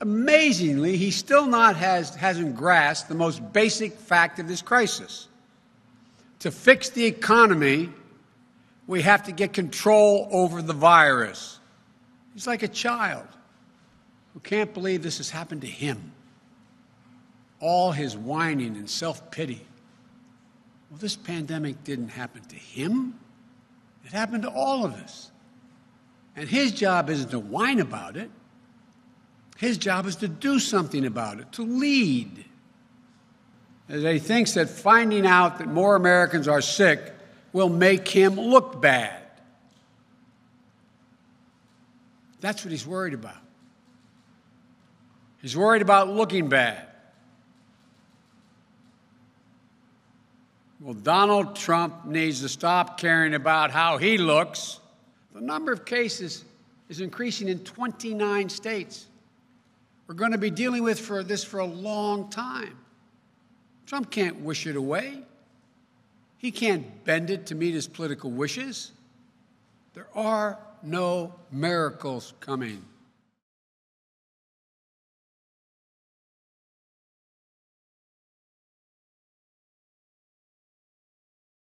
amazingly, he still not has, hasn't grasped the most basic fact of this crisis. To fix the economy, we have to get control over the virus. He's like a child who can't believe this has happened to him. All his whining and self pity. Well, this pandemic didn't happen to him, it happened to all of us. And his job isn't to whine about it, his job is to do something about it, to lead. As he thinks that finding out that more Americans are sick will make him look bad. That's what he's worried about. He's worried about looking bad. Well, Donald Trump needs to stop caring about how he looks. The number of cases is increasing in 29 states. We're going to be dealing with for this for a long time. Trump can't wish it away. He can't bend it to meet his political wishes. There are no miracles coming.